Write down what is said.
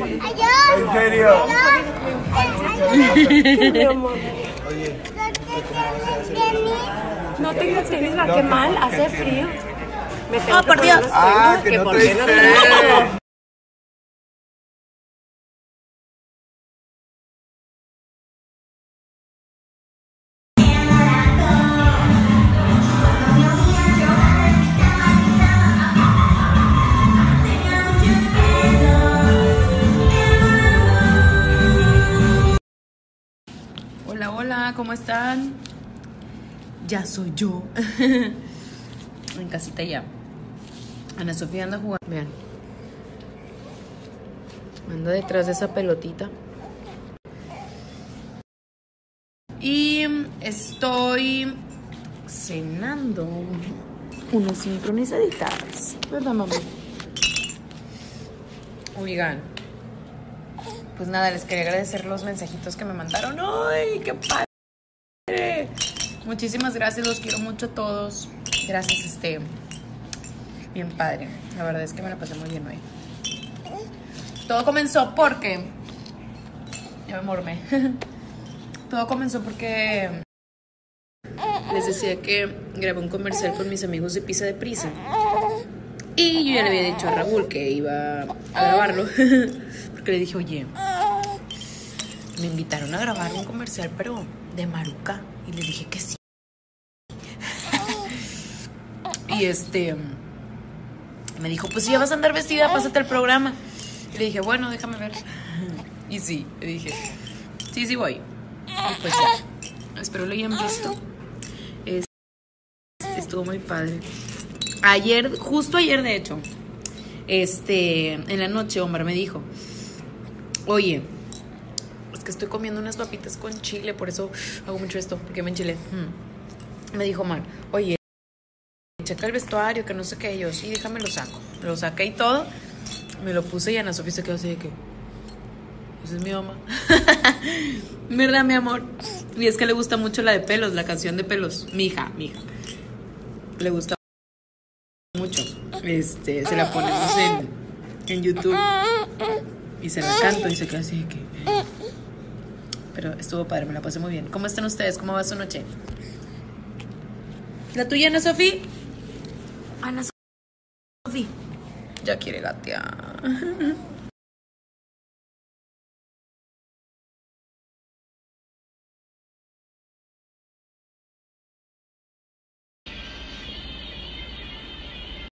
¿En serio? Amor. Oye, No tengo tenis, la que mal, hace frío. Me tengo Oh, por Dios. ah, que no te Hola, hola, ¿cómo están? Ya soy yo. en casita ya. Ana Sofía anda jugando. Vean. Anda detrás de esa pelotita. Y estoy cenando unas sincronizaditas. ¿Verdad, mamá? Oigan. Pues nada, les quería agradecer los mensajitos que me mandaron. ¡Ay, qué padre! Muchísimas gracias, los quiero mucho a todos. Gracias, este. Bien padre. La verdad es que me la pasé muy bien hoy. Todo comenzó porque. Ya me mormé. Todo comenzó porque. Les decía que grabé un comercial con mis amigos de Pizza de Prisa. Y yo ya le había dicho a Raúl que iba a grabarlo. Porque le dije, oye, me invitaron a grabar un comercial, pero de Maruca. Y le dije que sí. y este me dijo, pues si ya vas a andar vestida, pásate al programa. Y le dije, bueno, déjame ver. y sí, le dije, sí, sí voy. Y pues ya. Espero lo hayan visto. Es- estuvo muy padre. Ayer, justo ayer de hecho, este, en la noche Omar me dijo, oye, es que estoy comiendo unas papitas con chile, por eso hago mucho esto, porque me enchilé. Mm. Me dijo Omar, oye, checa el vestuario, que no sé qué, yo, sí, déjame lo saco. Lo saqué y todo, me lo puse y Ana Sofía se quedó así de que, esa es mi mamá. ¿Verdad, mi amor? Y es que le gusta mucho la de pelos, la canción de pelos. Mi hija, mi hija. Le gusta. Este, se la ponemos en, en YouTube y se la canto y se queda así que. Pero estuvo padre, me la pasé muy bien. ¿Cómo están ustedes? ¿Cómo va su noche? ¿La tuya, Ana Sofía? Ana Sofía. Ya quiere gatear.